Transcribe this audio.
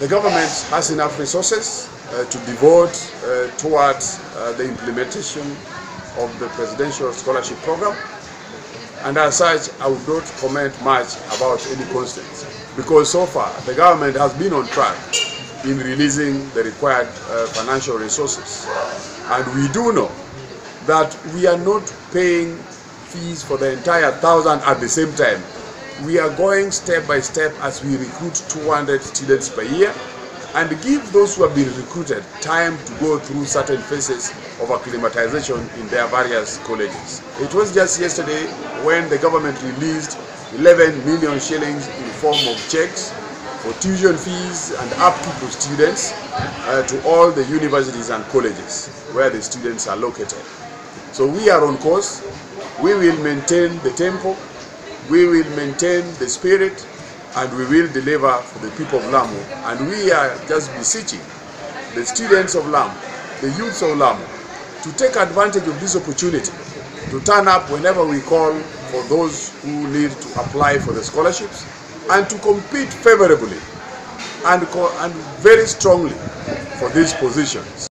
The government has enough resources uh, to devote uh, towards uh, the implementation of the presidential scholarship program. And as such, I would not comment much about any constants because so far the government has been on track in releasing the required uh, financial resources. And we do know that we are not paying fees for the entire thousand at the same time. We are going step by step as we recruit 200 students per year and give those who have been recruited time to go through certain phases of acclimatization in their various colleges. It was just yesterday when the government released 11 million shillings in form of checks for tuition fees and upkeep of students uh, to all the universities and colleges where the students are located. So we are on course. We will maintain the tempo. We will maintain the spirit and we will deliver for the people of Lamu. And we are just beseeching the students of Lamu, the youths of Lamu, to take advantage of this opportunity to turn up whenever we call for those who need to apply for the scholarships and to compete favorably and, and very strongly for these positions.